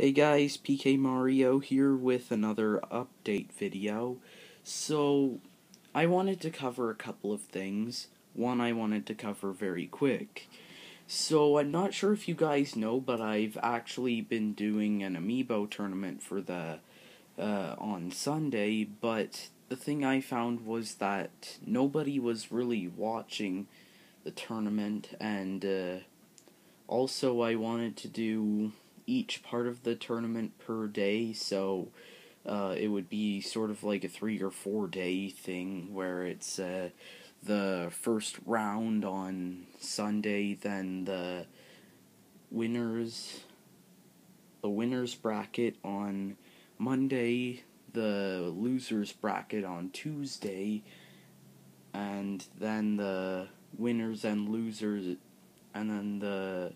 Hey guys, PK Mario here with another update video. So, I wanted to cover a couple of things. One I wanted to cover very quick. So, I'm not sure if you guys know, but I've actually been doing an amiibo tournament for the uh, on Sunday, but the thing I found was that nobody was really watching the tournament and uh, also I wanted to do each part of the tournament per day, so uh, it would be sort of like a three or four day thing where it's uh, the first round on Sunday, then the winners, the winners bracket on Monday, the losers bracket on Tuesday, and then the winners and losers, and then the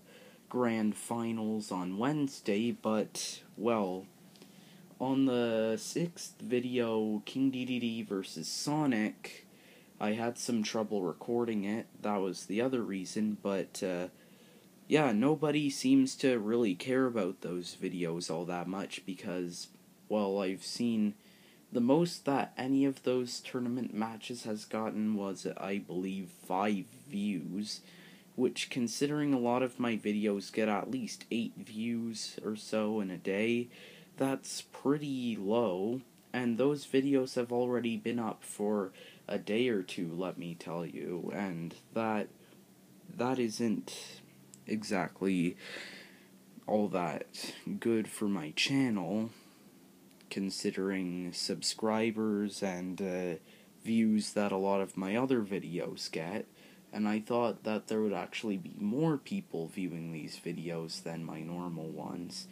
grand finals on Wednesday, but, well, on the sixth video, King Dedede versus Sonic, I had some trouble recording it. That was the other reason, but, uh, yeah, nobody seems to really care about those videos all that much because, well, I've seen the most that any of those tournament matches has gotten was, I believe, five views which considering a lot of my videos get at least 8 views or so in a day, that's pretty low, and those videos have already been up for a day or two, let me tell you, and that that isn't exactly all that good for my channel, considering subscribers and uh, views that a lot of my other videos get and I thought that there would actually be more people viewing these videos than my normal ones.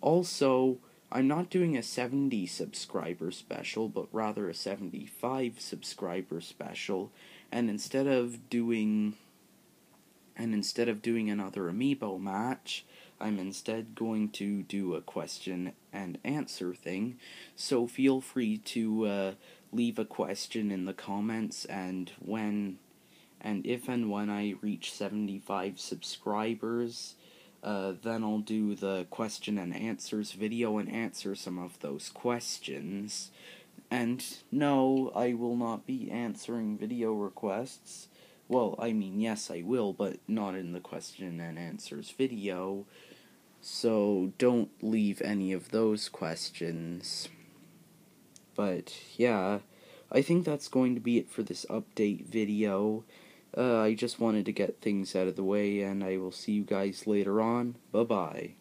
Also, I'm not doing a 70 subscriber special, but rather a 75 subscriber special, and instead of doing and instead of doing another amiibo match, I'm instead going to do a question and answer thing. So feel free to uh, leave a question in the comments, and when and if and when I reach 75 subscribers, uh, then I'll do the question and answers video and answer some of those questions. And no, I will not be answering video requests. Well, I mean, yes, I will, but not in the question and answers video. So don't leave any of those questions. But yeah, I think that's going to be it for this update video. Uh, I just wanted to get things out of the way, and I will see you guys later on. Bye bye.